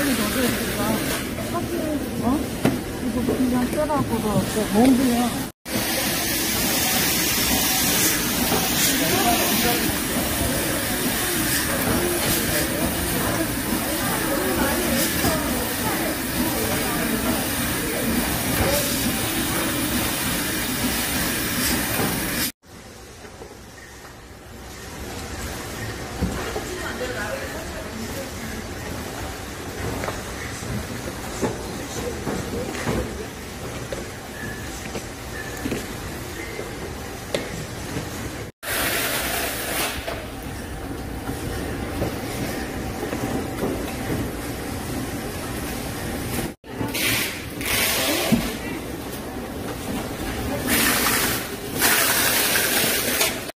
빨리 넣어줘야 되니까. 사실, 어? 이거 그냥 쓰라고, 너, 너 몽둥이야.